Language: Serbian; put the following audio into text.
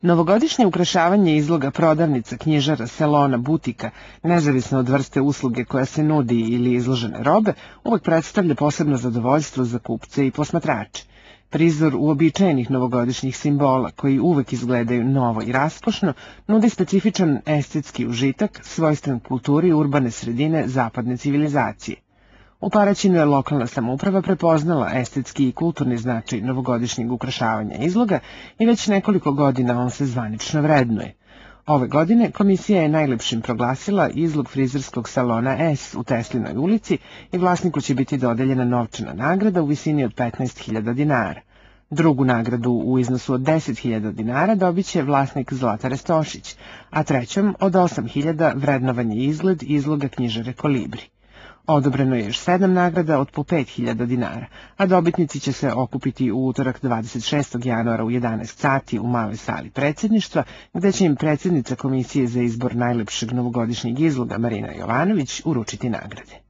Novogodišnje ukrašavanje izloga prodavnica, knjižara, salona, butika, nezavisno od vrste usluge koja se nudi ili izložene robe, uvek predstavlja posebno zadovoljstvo za kupce i posmatrače. Prizor uobičajenih novogodišnjih simbola, koji uvek izgledaju novo i raskošno, nudi specifičan estetski užitak, svojstven kulturi urbane sredine zapadne civilizacije. U Paraćinu je lokalna samouprava prepoznala estetski i kulturni značaj novogodišnjeg ukrašavanja izloga i već nekoliko godina on se zvanično vrednuje. Ove godine komisija je najlepšim proglasila izlog frizerskog salona S u Teslinoj ulici i vlasniku će biti dodeljena novčana nagrada u visini od 15.000 dinara. Drugu nagradu u iznosu od 10.000 dinara dobit će vlasnik Zlatare Stošić, a trećom od 8.000 vrednovanje izgled izloga knjižare Kolibri. Odobreno je još sedam nagrada od po 5000 dinara, a dobitnici će se okupiti u utorak 26. januara u 11 sati u maloj sali predsjedništva, gde će im predsjednica Komisije za izbor najlepšeg novogodišnjeg izloga Marina Jovanović uručiti nagrade.